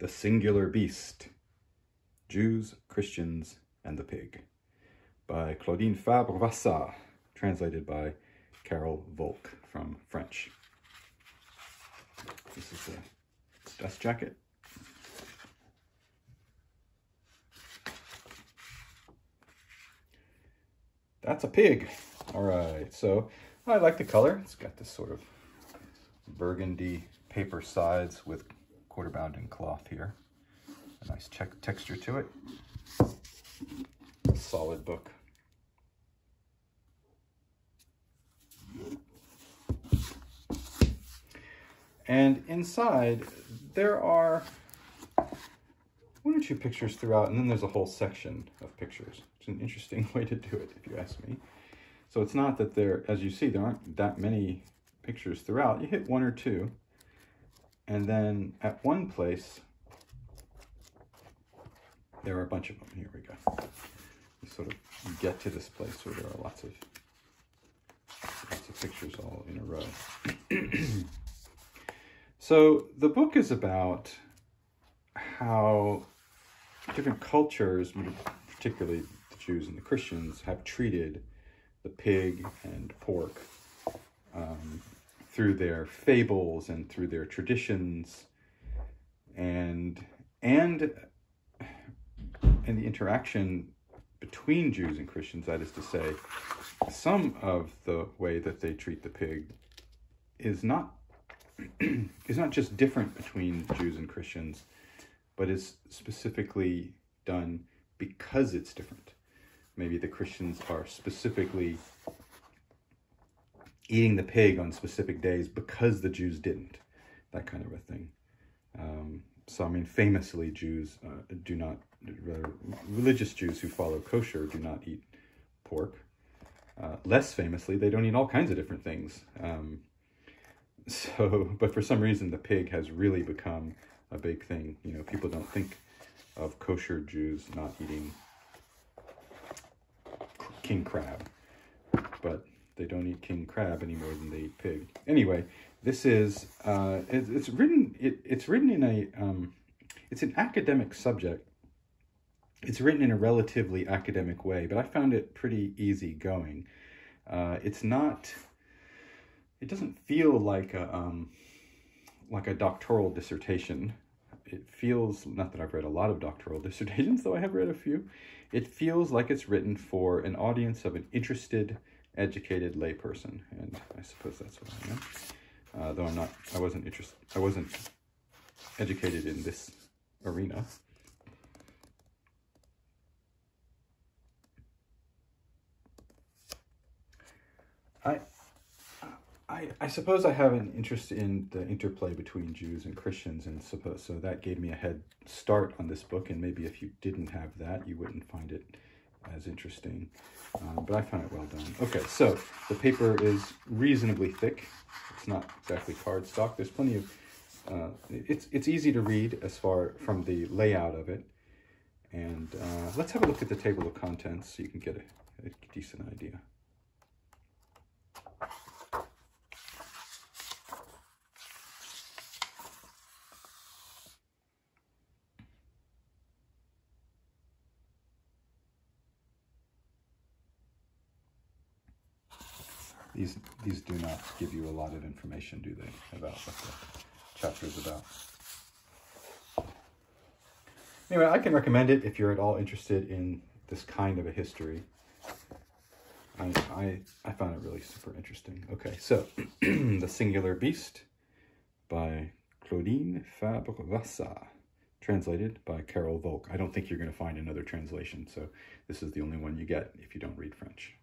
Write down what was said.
The Singular Beast Jews, Christians, and the Pig by Claudine Fabre-Vassas, translated by Carol Volk from French. This is the dust jacket. That's a pig. All right, so I like the color. It's got this sort of burgundy paper sides with quarter bound in cloth here. A nice texture to it. Solid book. And inside, there are one or two pictures throughout, and then there's a whole section of pictures. It's an interesting way to do it, if you ask me. So it's not that there, as you see, there aren't that many pictures throughout. You hit one or two, and then at one place, there are a bunch of them. Here we go. You sort of get to this place where there are lots of lots of pictures all in a row. so the book is about how different cultures, particularly the Jews and the Christians, have treated the pig and pork um, through their fables and through their traditions and and and the interaction between Jews and Christians, that is to say, some of the way that they treat the pig is not is not just different between Jews and Christians, but is specifically done because it's different. Maybe the Christians are specifically eating the pig on specific days because the Jews didn't, that kind of a thing. Um, so, I mean, famously, Jews uh, do not, religious Jews who follow kosher do not eat pork. Uh, less famously, they don't eat all kinds of different things. Um, so, but for some reason, the pig has really become a big thing. You know, people don't think of kosher Jews not eating king crab, they don't eat king crab any more than they eat pig. Anyway, this is uh, it, it's written it, it's written in a um, it's an academic subject. It's written in a relatively academic way, but I found it pretty easy going. Uh, it's not. It doesn't feel like a um, like a doctoral dissertation. It feels not that I've read a lot of doctoral dissertations, though I have read a few. It feels like it's written for an audience of an interested educated layperson, and I suppose that's what I am. Uh, though I'm not, I wasn't interested, I wasn't educated in this arena. I, I, I suppose I have an interest in the interplay between Jews and Christians, and suppose so that gave me a head start on this book. And maybe if you didn't have that, you wouldn't find it as interesting, um, but I found it well done. Okay, so the paper is reasonably thick. It's not exactly cardstock. There's plenty of, uh, it's, it's easy to read as far from the layout of it. And uh, let's have a look at the table of contents so you can get a, a decent idea. These, these do not give you a lot of information, do they, about what the chapter is about. Anyway, I can recommend it if you're at all interested in this kind of a history. I, I, I found it really super interesting. Okay, so The Singular Beast by Claudine Fabre-Vassas, translated by Carol Volk. I don't think you're going to find another translation, so this is the only one you get if you don't read French.